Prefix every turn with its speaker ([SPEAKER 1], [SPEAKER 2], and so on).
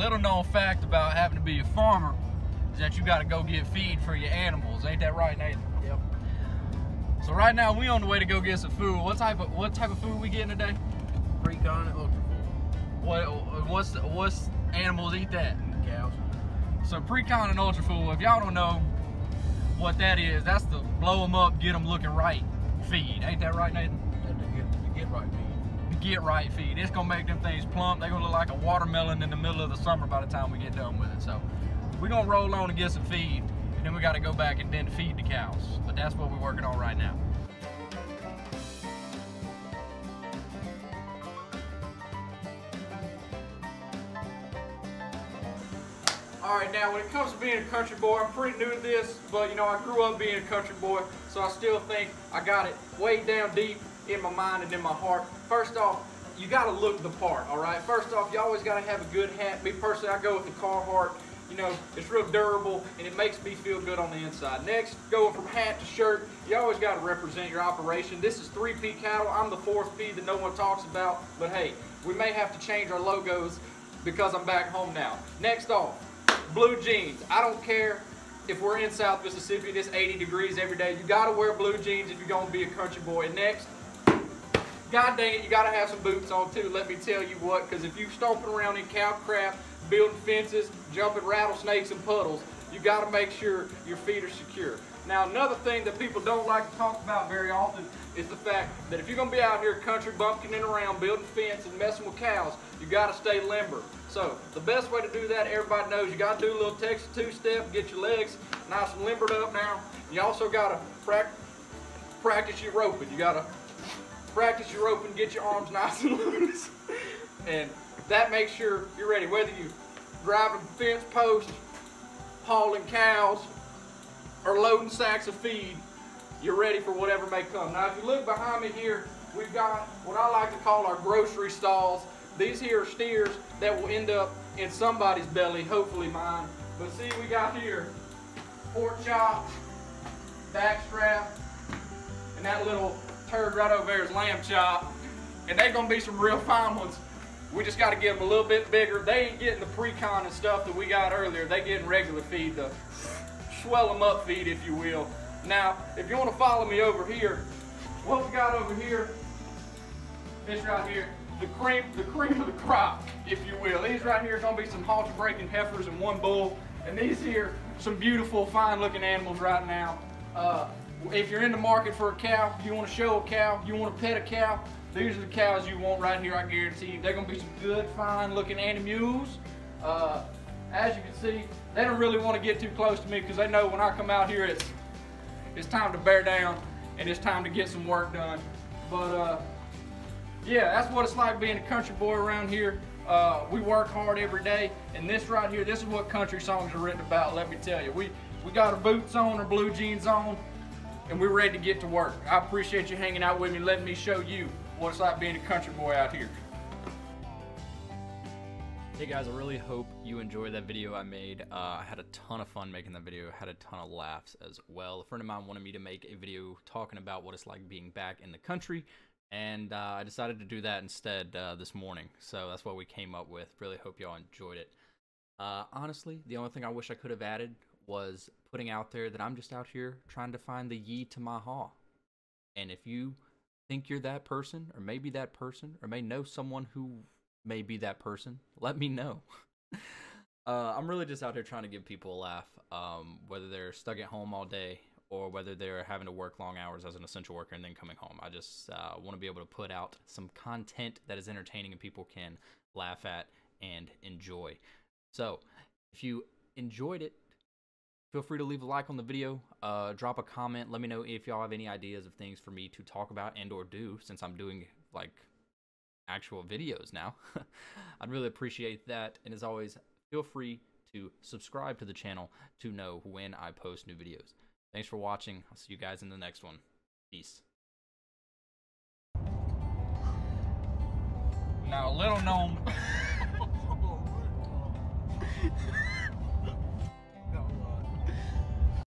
[SPEAKER 1] little known fact about having to be a farmer is that you got to go get feed for your animals. Ain't that right, Nathan?
[SPEAKER 2] Yep.
[SPEAKER 1] So right now we on the way to go get some food. What type of what type of food we getting today?
[SPEAKER 2] Pre-con and ultra
[SPEAKER 1] What what's what's animals eat that?
[SPEAKER 2] cows.
[SPEAKER 1] So pre-con and ultra food. If y'all don't know what that is, that's the blow them up, get them looking right feed. Ain't that right, Nathan?
[SPEAKER 2] To get, to get right feed.
[SPEAKER 1] Get right feed. It's gonna make them things plump. They're gonna look like a watermelon in the middle of the summer by the time we get done with it. So we're gonna roll on and get some feed, and then we got to go back and then feed the cows. But that's what we're working on right now. All right, now when it comes to being a country boy, I'm pretty new to this, but you know, I grew up being a country boy, so I still think I got it way down deep in my mind and in my heart. First off, you gotta look the part, all right? First off, you always gotta have a good hat. Me personally, I go with the Carhartt. You know, it's real durable and it makes me feel good on the inside. Next, going from hat to shirt, you always gotta represent your operation. This is 3P cattle. I'm the fourth P that no one talks about, but hey, we may have to change our logos because I'm back home now. Next off, blue jeans. I don't care if we're in South Mississippi it's 80 degrees every day. You gotta wear blue jeans if you're gonna be a country boy. Next, God dang it, you gotta have some boots on too, let me tell you what, because if you're stomping around in cow crap, building fences, jumping rattlesnakes and puddles, you gotta make sure your feet are secure. Now another thing that people don't like to talk about very often is the fact that if you're gonna be out here country bumpkining around, building fence and messing with cows, you gotta stay limber. So the best way to do that, everybody knows, you gotta do a little Texas two-step, get your legs nice and limbered up now. You also gotta prac- practice your roping. You gotta practice your roping, get your arms nice and loose. and that makes sure you're ready. Whether you driving fence posts, hauling cows, or loading sacks of feed, you're ready for whatever may come. Now, if you look behind me here, we've got what I like to call our grocery stalls. These here are steers that will end up in somebody's belly, hopefully mine. But see, we got here pork chops, backstrap, and that little turd right over there is lamb chop. And they're gonna be some real fine ones. We just gotta get them a little bit bigger. They ain't getting the pre-con and stuff that we got earlier. They getting regular feed, the swell them up feed, if you will. Now, if you wanna follow me over here, what we got over here, this right here, the cream, the cream of the crop, if you will. These right here are gonna be some halter breaking heifers and one bull. And these here, some beautiful, fine looking animals right now. Uh, if you're in the market for a cow, you want to show a cow, you want to pet a cow, these are the cows you want right here, I guarantee you. They're going to be some good, fine looking animals. Uh, as you can see, they don't really want to get too close to me because they know when I come out here, it's, it's time to bear down and it's time to get some work done. But uh, yeah, that's what it's like being a country boy around here. Uh, we work hard every day, and this right here, this is what country songs are written about, let me tell you. We, we got our boots on, our blue jeans on, and we're ready to get to work. I appreciate you hanging out with me, letting me show you what it's like being a country boy out here.
[SPEAKER 3] Hey guys, I really hope you enjoyed that video I made. Uh, I had a ton of fun making that video, had a ton of laughs as well. A friend of mine wanted me to make a video talking about what it's like being back in the country, and uh, I decided to do that instead uh, this morning. So that's what we came up with. Really hope y'all enjoyed it. Uh, honestly, the only thing I wish I could have added was putting out there that I'm just out here trying to find the ye to my haw. And if you think you're that person, or maybe that person, or may know someone who may be that person, let me know. uh, I'm really just out here trying to give people a laugh, um, whether they're stuck at home all day or whether they're having to work long hours as an essential worker and then coming home. I just uh, want to be able to put out some content that is entertaining and people can laugh at and enjoy. So, if you enjoyed it, feel free to leave a like on the video uh, drop a comment let me know if y'all have any ideas of things for me to talk about and or do since i'm doing like actual videos now. I'd really appreciate that and as always feel free to subscribe to the channel to know when i post new videos. Thanks for watching. I'll see you guys in the next one. Peace.
[SPEAKER 1] Now, little known.